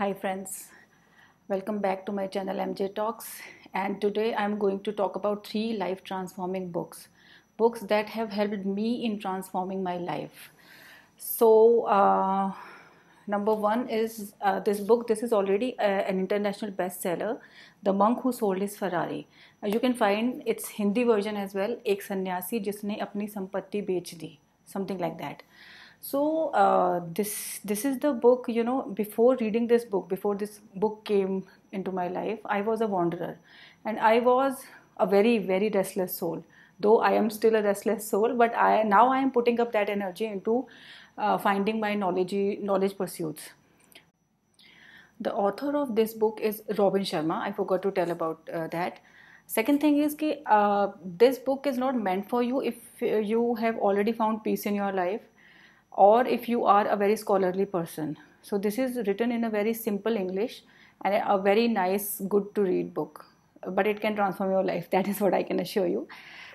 hi friends. Welcome back to my channel mj talks. And today i'm going to talk about three life transforming books. Books that have helped me in transforming my life. So uh, number one is uh, this book this is already uh, an international bestseller the monk who sold his ferrari. Uh, you can find its hindi version as well ek sannyasi jisne apni sampatti bech di something like that so uh, this this is the book you know before reading this book before this book came into my life i was a wanderer. And i was a very very restless soul. Though i am still a restless soul but i now i am putting up that energy into uh, finding my knowledge knowledge pursuits. The author of this book is robin sharma. I forgot to tell about uh, that. Second thing is ki, uh, this book is not meant for you if you have already found peace in your life or if you are a very scholarly person. So this is written in a very simple English and a very nice, good to read book. But it can transform your life. That is what I can assure you.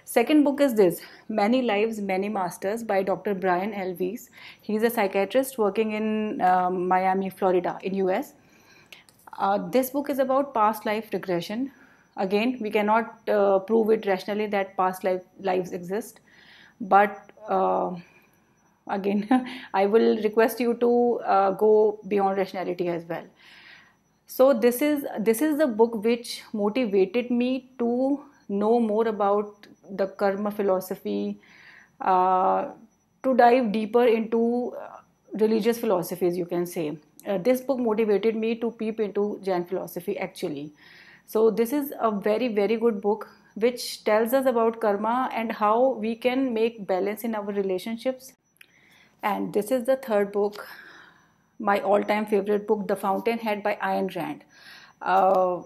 Second book is this Many Lives, Many Masters by Dr. Brian L. Weiss. He's a psychiatrist working in um, Miami, Florida, in US. Uh, this book is about past life regression. Again, we cannot uh, prove it rationally that past life, lives exist, but uh, again i will request you to uh, go beyond rationality as well. So this is this is the book which motivated me to know more about the karma philosophy uh, to dive deeper into uh, religious philosophies you can say. Uh, this book motivated me to peep into jain philosophy actually. So this is a very very good book which tells us about karma and how we can make balance in our relationships and this is the third book, my all-time favorite book, The Fountainhead by Ayn Rand. Uh,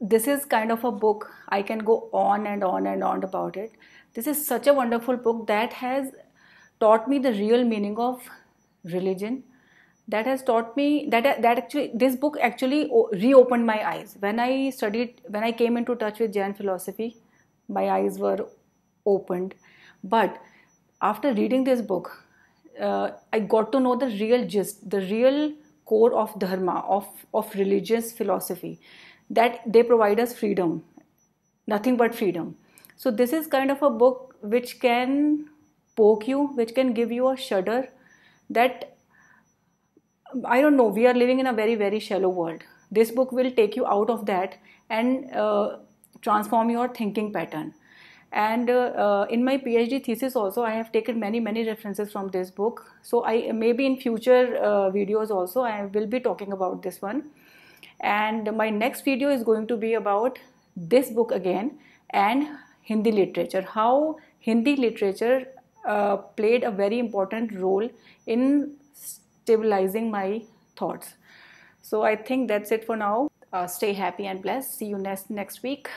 this is kind of a book I can go on and on and on about it. This is such a wonderful book that has taught me the real meaning of religion. That has taught me that that actually this book actually reopened my eyes when I studied when I came into touch with Jain philosophy. My eyes were opened, but after reading this book, uh, I got to know the real gist, the real core of dharma, of, of religious philosophy, that they provide us freedom, nothing but freedom. So, this is kind of a book which can poke you, which can give you a shudder that I don't know, we are living in a very, very shallow world. This book will take you out of that and uh, transform your thinking pattern and uh, in my phd thesis also i have taken many many references from this book. So i maybe in future uh, videos also i will be talking about this one. And my next video is going to be about this book again and hindi literature how hindi literature uh, played a very important role in stabilizing my thoughts. So i think that's it for now. Uh, stay happy and blessed. See you next next week